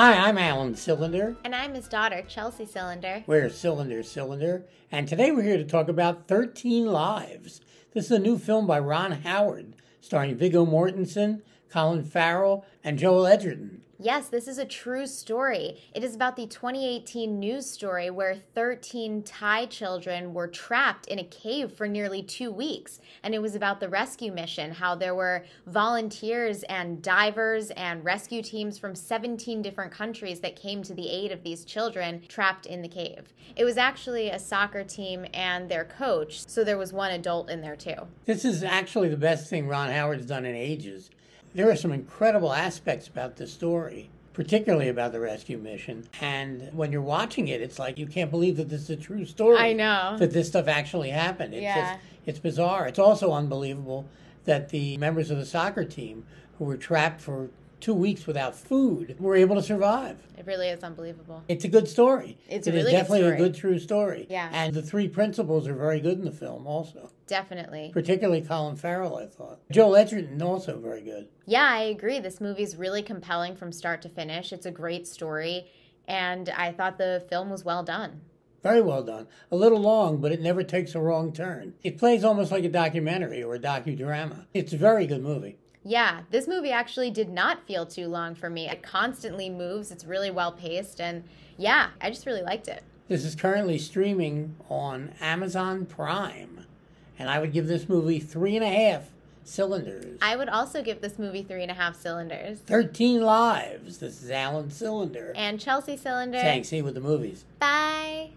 Hi, I'm Alan Cylinder. And I'm his daughter, Chelsea Cylinder. We're Cylinder Cylinder, and today we're here to talk about 13 Lives. This is a new film by Ron Howard, starring Viggo Mortensen, Colin Farrell, and Joel Edgerton. Yes, this is a true story. It is about the 2018 news story where 13 Thai children were trapped in a cave for nearly two weeks. And it was about the rescue mission, how there were volunteers and divers and rescue teams from 17 different countries that came to the aid of these children trapped in the cave. It was actually a soccer team and their coach, so there was one adult in there too. This is actually the best thing Ron Howard's done in ages. There are some incredible aspects about the story, particularly about the rescue mission. And when you're watching it, it's like you can't believe that this is a true story. I know. That this stuff actually happened. It's Yeah. just it's bizarre. It's also unbelievable that the members of the soccer team who were trapped for two weeks without food were able to survive. Really is unbelievable. It's a good story. It's a It is really good definitely story. a good true story. Yeah. And the three principals are very good in the film also. Definitely. Particularly Colin Farrell, I thought. Joel Edgerton also very good. Yeah, I agree. This movie's really compelling from start to finish. It's a great story, and I thought the film was well done. Very well done. A little long, but it never takes a wrong turn. It plays almost like a documentary or a docudrama. It's a very good movie. Yeah, this movie actually did not feel too long for me. It constantly moves, it's really well paced, and yeah, I just really liked it. This is currently streaming on Amazon Prime, and I would give this movie three and a half cylinders. I would also give this movie three and a half cylinders. 13 lives. This is Alan Cylinder. And Chelsea Cylinder. Thanks. See you with the movies. Bye.